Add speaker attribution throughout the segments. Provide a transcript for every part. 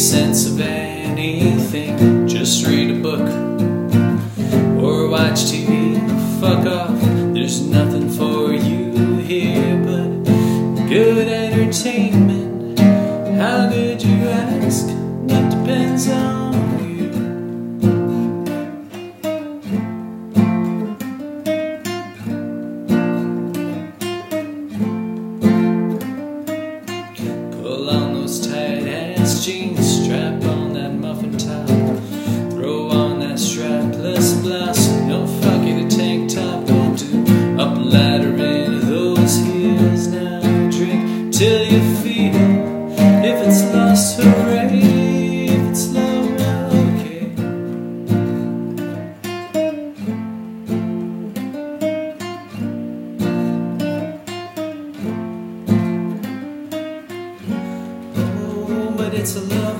Speaker 1: sense of anything. Just read a book or watch TV. Fuck off, there's nothing for you here but good entertainment. How good you ask? That depends on strap on that muffin top, throw on that strapless blouse. No fuck it, tank top will do. Up ladder into those heels now. Drink till you feel. If it's lost, hooray. If it's low, okay. Oh, it's a day.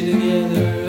Speaker 1: together.